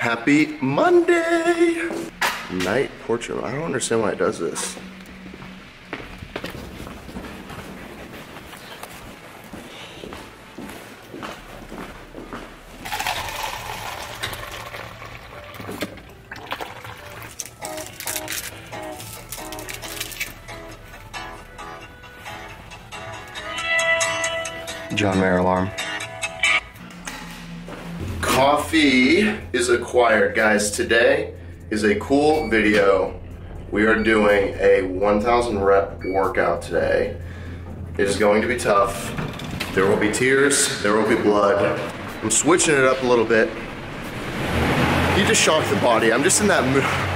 Happy Monday! Night portrait. I don't understand why it does this. John Mayer alarm. Coffee acquired, guys. Today is a cool video. We are doing a 1,000 rep workout today. It is going to be tough. There will be tears, there will be blood. I'm switching it up a little bit. You just shock the body. I'm just in that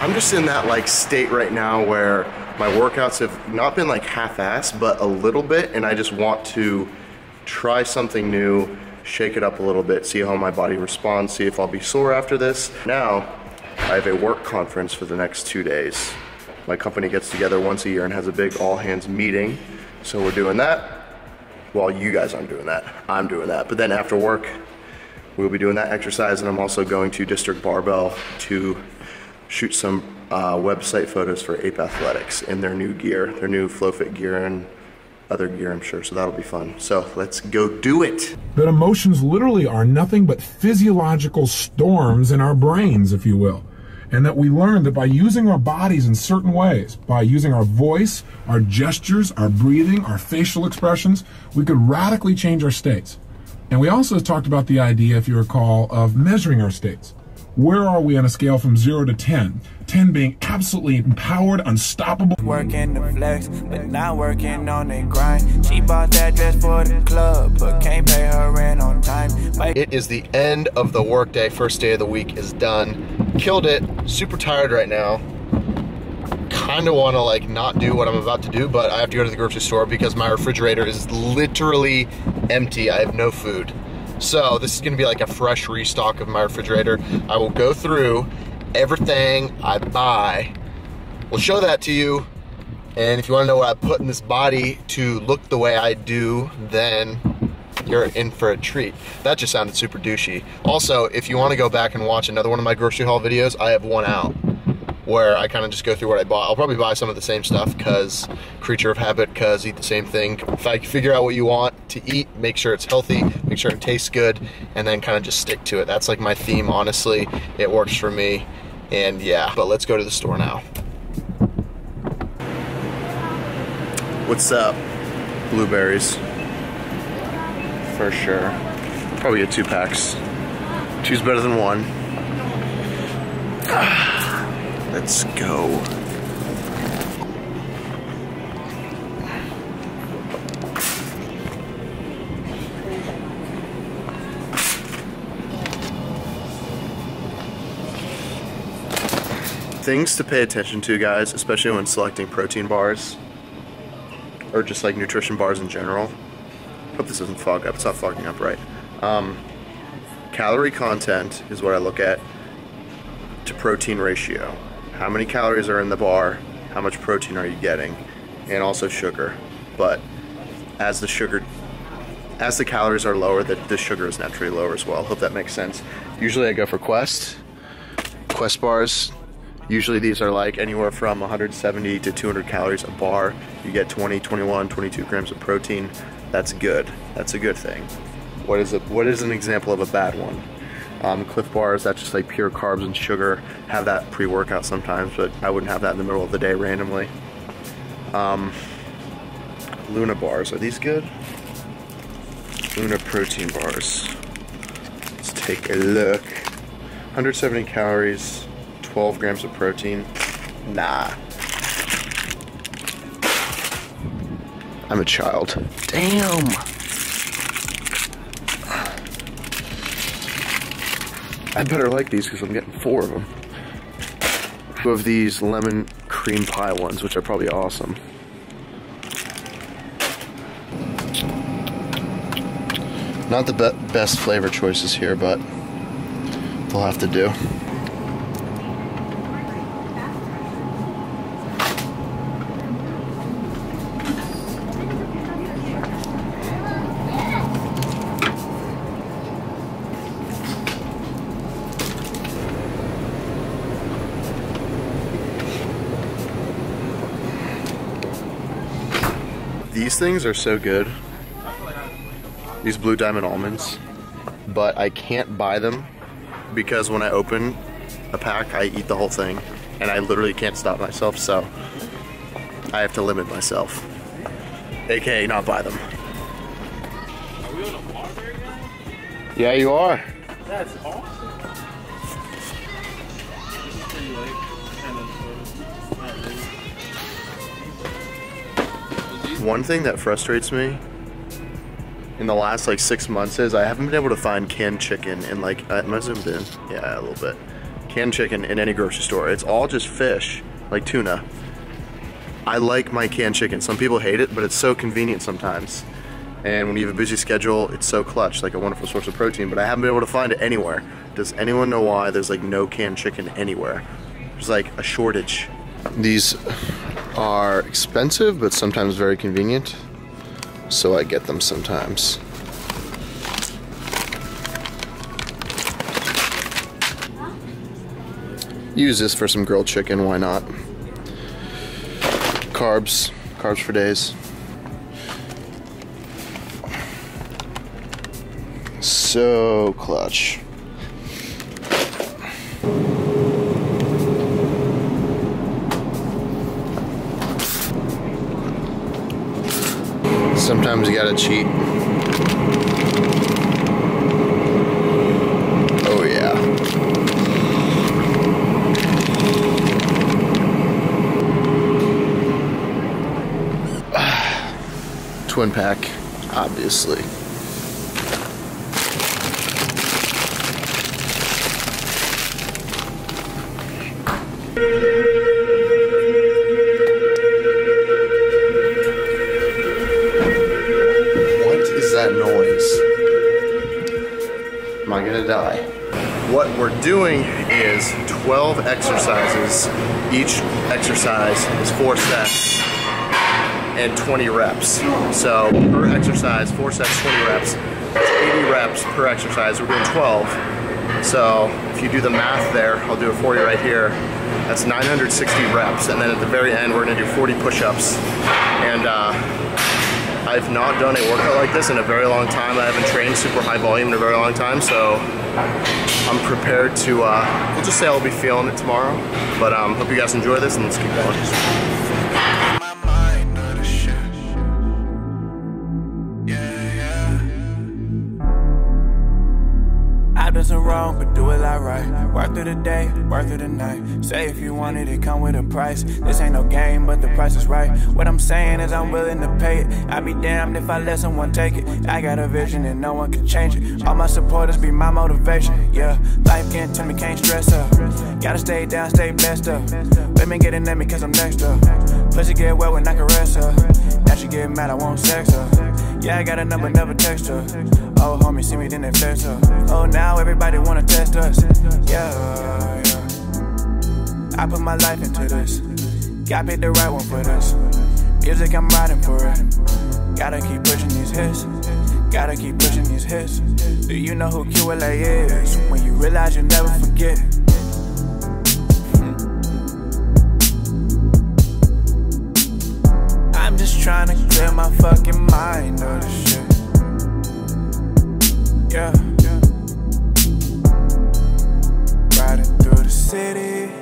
I'm just in that like state right now where my workouts have not been like half-ass, but a little bit, and I just want to try something new, shake it up a little bit, see how my body responds, see if I'll be sore after this. Now, I have a work conference for the next two days. My company gets together once a year and has a big all hands meeting. So we're doing that. Well, you guys aren't doing that. I'm doing that. But then after work, we'll be doing that exercise and I'm also going to District Barbell to shoot some uh, website photos for Ape Athletics in their new gear, their new FlowFit gear and other gear, I'm sure. So that'll be fun. So let's go do it. That emotions literally are nothing but physiological storms in our brains, if you will. And that we learn that by using our bodies in certain ways, by using our voice, our gestures, our breathing, our facial expressions, we could radically change our states. And we also talked about the idea, if you recall, of measuring our states. Where are we on a scale from 0 to 10? 10 being absolutely empowered, unstoppable. Working the flex, but not working on the grind. She bought that dress for the club, but can't pay her rent on time. It is the end of the workday. First day of the week is done. Killed it. Super tired right now. Kind of want to like not do what I'm about to do, but I have to go to the grocery store because my refrigerator is literally empty. I have no food. So this is gonna be like a fresh restock of my refrigerator. I will go through everything I buy. We'll show that to you. And if you wanna know what I put in this body to look the way I do, then you're in for a treat. That just sounded super douchey. Also, if you wanna go back and watch another one of my grocery haul videos, I have one out where I kind of just go through what I bought. I'll probably buy some of the same stuff because creature of habit, because eat the same thing. If I figure out what you want to eat, make sure it's healthy, make sure it tastes good, and then kind of just stick to it. That's like my theme, honestly. It works for me. And yeah, but let's go to the store now. What's up? Blueberries. For sure. Oh, probably get two packs. Two's better than one. Ah. Let's go. Things to pay attention to, guys, especially when selecting protein bars or just like nutrition bars in general. Hope this doesn't fog up. It's not fogging up right. Um, calorie content is what I look at to protein ratio. How many calories are in the bar? How much protein are you getting? And also sugar. But as the sugar as the calories are lower, the, the sugar is naturally lower as well. Hope that makes sense. Usually I go for Quest. Quest bars, Usually these are like anywhere from 170 to 200 calories a bar. You get 20, 21, 22 grams of protein. That's good. That's a good thing. What is a, what is an example of a bad one? Um, Clif bars, that's just like pure carbs and sugar. Have that pre-workout sometimes, but I wouldn't have that in the middle of the day randomly. Um, Luna bars, are these good? Luna protein bars. Let's take a look. 170 calories, 12 grams of protein. Nah. I'm a child. Damn. I better like these because I'm getting four of them. Two of these lemon cream pie ones, which are probably awesome. Not the be best flavor choices here, but they'll have to do. These things are so good. These blue diamond almonds. But I can't buy them because when I open a pack, I eat the whole thing. And I literally can't stop myself, so I have to limit myself. AKA not buy them. Yeah, you are. That's awesome. One thing that frustrates me in the last like six months is I haven't been able to find canned chicken in like uh, am I zoomed in? Yeah, a little bit. Canned chicken in any grocery store. It's all just fish, like tuna. I like my canned chicken. Some people hate it, but it's so convenient sometimes. And when you have a busy schedule, it's so clutch, like a wonderful source of protein. But I haven't been able to find it anywhere. Does anyone know why there's like no canned chicken anywhere? There's like a shortage. These are expensive, but sometimes very convenient. So I get them sometimes. Use this for some grilled chicken, why not? Carbs, carbs for days. So clutch. Sometimes you gotta cheat. Oh yeah. Twin pack, obviously. That noise? Am I gonna die? What we're doing is 12 exercises. Each exercise is four sets and 20 reps. So per exercise, four sets, 20 reps. That's 80 reps per exercise. We're doing 12. So if you do the math there, I'll do it for you right here. That's 960 reps. And then at the very end, we're gonna do 40 push-ups. And uh, I've not done a workout like this in a very long time. I haven't trained super high volume in a very long time, so I'm prepared to, uh, we'll just say I'll be feeling it tomorrow. But um, hope you guys enjoy this and let's keep going. I've wrong, but do it like right. Work through the day, work through the night. Say if you want it, it come with a price. This ain't no game, but the price is right. What I'm saying is I'm willing to pay it. I'd be damned if I let someone take it. I got a vision and no one can change it. All my supporters be my motivation. Yeah, life can't tell me, can't stress up. Gotta stay down, stay blessed up. Women getting at me cause I'm next up. Pussy get wet when I caress her. Now she get mad, I won't sex her. Yeah, I got a number, never text her. Oh, homie, see me, then they flex her. Oh, now everybody wanna test us. Yeah, yeah. I put my life into this. Gotta pick the right one for this. Music, I'm riding for it. Gotta keep pushing these hits. Gotta keep pushing these hits. Do you know who QLA is? When you realize you'll never forget. Trying to clear my fucking mind of this shit. Yeah. Riding through the city,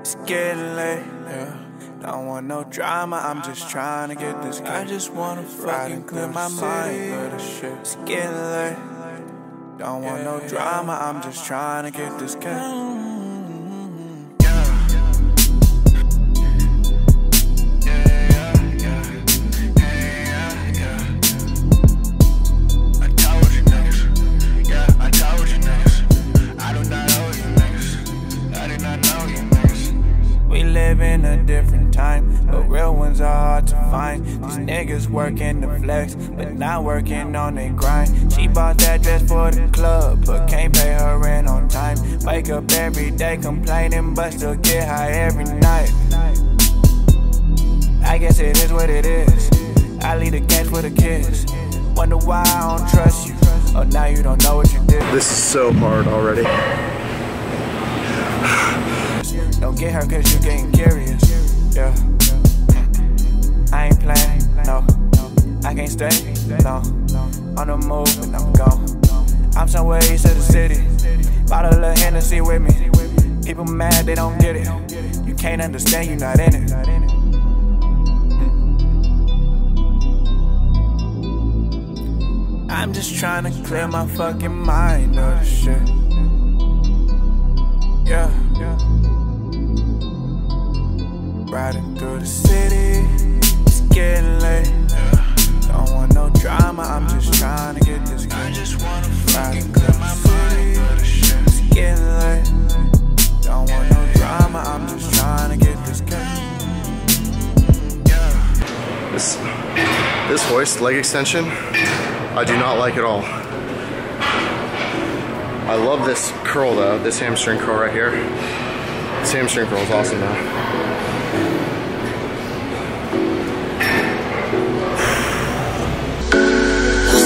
it's getting late. Yeah. Don't want no drama, I'm just trying to get this. I just wanna fucking clear my mind of this shit. It's getting late. Don't want no drama, I'm just trying to get this cat. Niggas working the flex, but not working on their grind. She bought that dress for the club, but can't pay her rent on time. Wake up every day complaining, but still get high every night. I guess it is what it is. I leave the games for the kids. Wonder why I don't trust you. Oh, now you don't know what you did. This is so hard already. Don't get her cause you getting curious. Yeah. I ain't playing. I can't stay long. On the move and I'm gone. I'm somewhere east of the city. Bought a little Hennessy with me. People mad, they don't get it. You can't understand, you're not in it. I'm just trying to clear my fucking mind of shit. Leg extension, I do not like at all. I love this curl though, this hamstring curl right here. This hamstring curl is awesome though.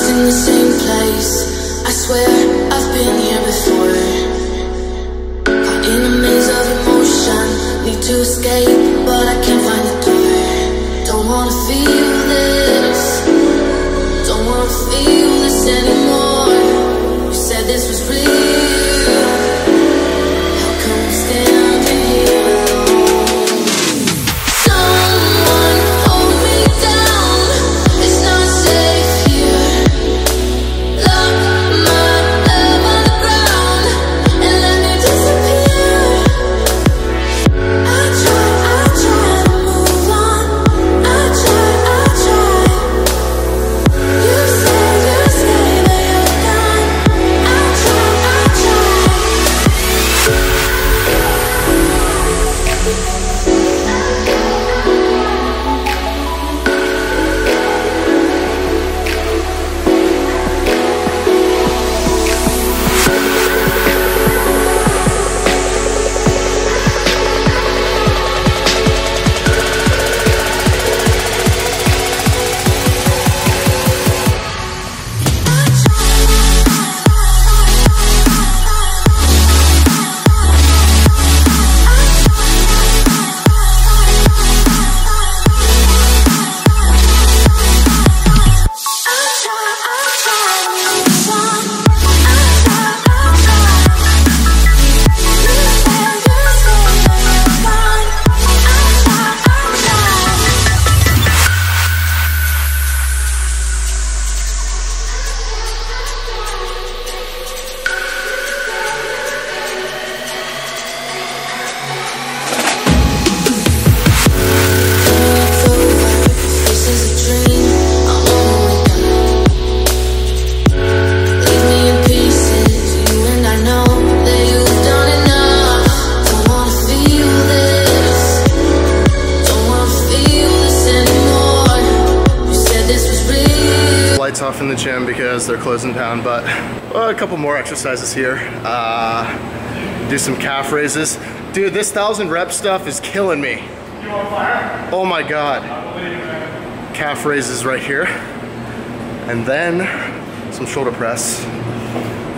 In the same place. I swear I've been here before. Caught in a maze of emotion. Need to escape, but I can't find the door. Don't wanna feel feel In the gym because they're closing down, but well, a couple more exercises here. Uh, do some calf raises. Dude, this thousand rep stuff is killing me. Oh my god. Calf raises right here. And then some shoulder press.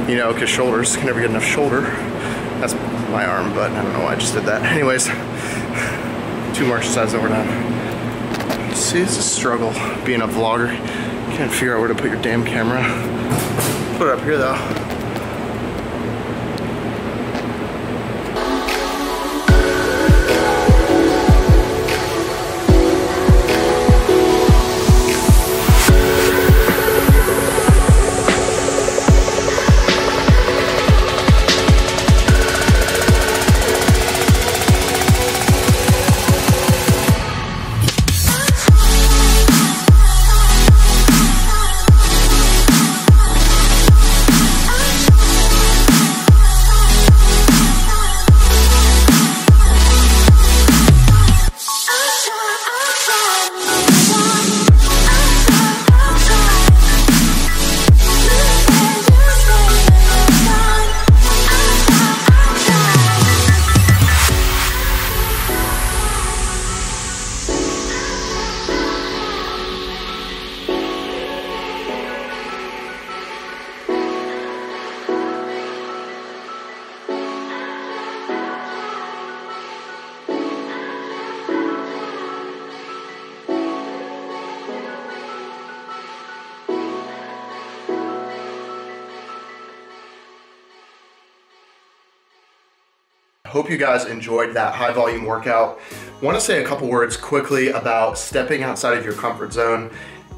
You know, because shoulders can never get enough shoulder. That's my arm, but I don't know why I just did that. Anyways, two more exercises and we're done. See, it's a struggle being a vlogger. Can't figure out where to put your damn camera. Put it up here though. Hope you guys enjoyed that high volume workout. Want to say a couple words quickly about stepping outside of your comfort zone.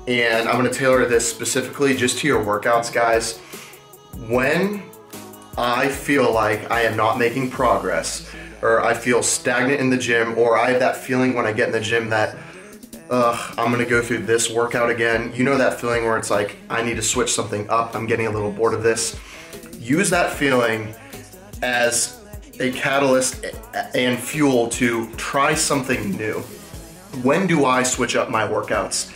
And I'm going to tailor this specifically just to your workouts, guys. When I feel like I am not making progress, or I feel stagnant in the gym, or I have that feeling when I get in the gym that, ugh, I'm gonna go through this workout again. You know that feeling where it's like, I need to switch something up, I'm getting a little bored of this. Use that feeling as a catalyst and fuel to try something new. When do I switch up my workouts?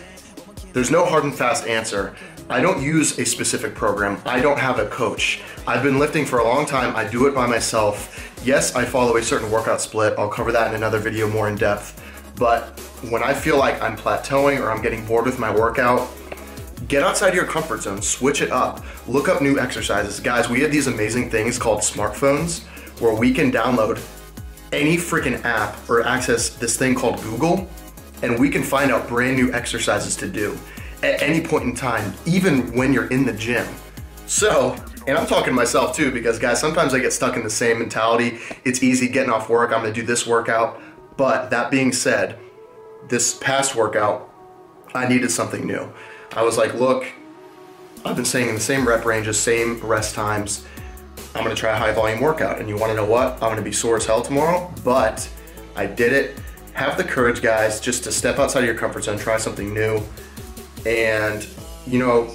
There's no hard and fast answer. I don't use a specific program. I don't have a coach. I've been lifting for a long time. I do it by myself. Yes, I follow a certain workout split. I'll cover that in another video more in depth. But when I feel like I'm plateauing or I'm getting bored with my workout, get outside your comfort zone, switch it up, look up new exercises. Guys, we have these amazing things called smartphones where we can download any freaking app or access this thing called Google and we can find out brand new exercises to do at any point in time, even when you're in the gym. So, and I'm talking to myself too, because guys, sometimes I get stuck in the same mentality. It's easy getting off work, I'm gonna do this workout. But that being said, this past workout, I needed something new. I was like, look, I've been staying in the same rep ranges, same rest times. I'm gonna try a high volume workout. And you wanna know what? I'm gonna be sore as hell tomorrow, but I did it. Have the courage, guys, just to step outside of your comfort zone, try something new and you know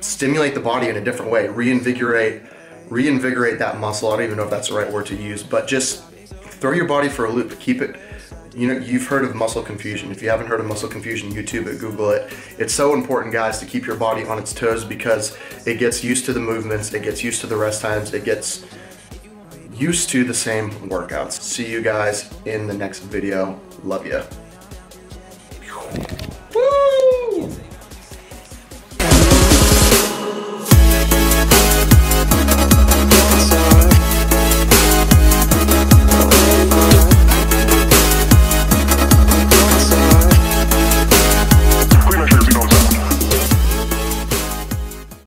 stimulate the body in a different way reinvigorate reinvigorate that muscle i don't even know if that's the right word to use but just throw your body for a loop to keep it you know you've heard of muscle confusion. If you haven't heard of muscle confusion youtube it google it. It's so important guys to keep your body on its toes because it gets used to the movements it gets used to the rest times it gets used to the same workouts. See you guys in the next video. Love you